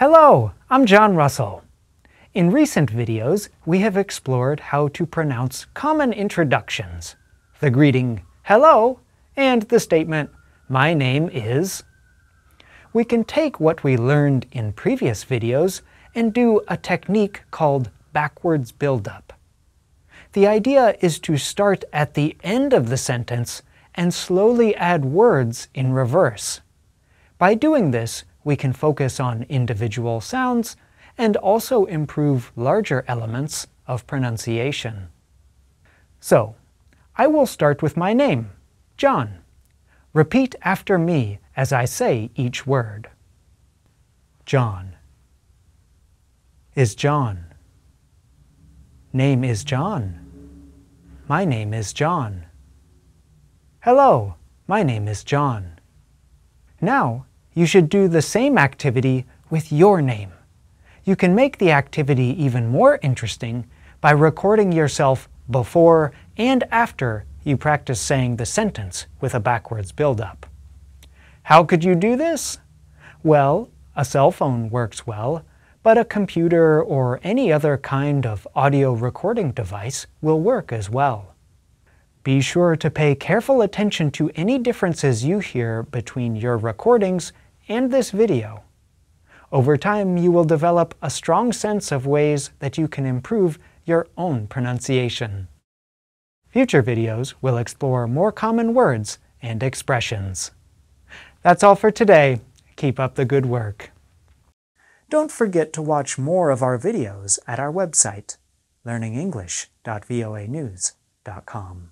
Hello, I'm John Russell. In recent videos, we have explored how to pronounce common introductions, the greeting hello and the statement my name is. We can take what we learned in previous videos and do a technique called backwards buildup. The idea is to start at the end of the sentence and slowly add words in reverse. By doing this, we can focus on individual sounds and also improve larger elements of pronunciation. So, I will start with my name, John. Repeat after me as I say each word. John is John. Name is John. My name is John. Hello, my name is John. Now, you should do the same activity with your name. You can make the activity even more interesting by recording yourself before and after you practice saying the sentence with a backwards build-up. How could you do this? Well, a cell phone works well, but a computer or any other kind of audio recording device will work as well. Be sure to pay careful attention to any differences you hear between your recordings and this video. Over time, you will develop a strong sense of ways that you can improve your own pronunciation. Future videos will explore more common words and expressions. That's all for today. Keep up the good work. Don't forget to watch more of our videos at our website, learningenglish.voanews.com.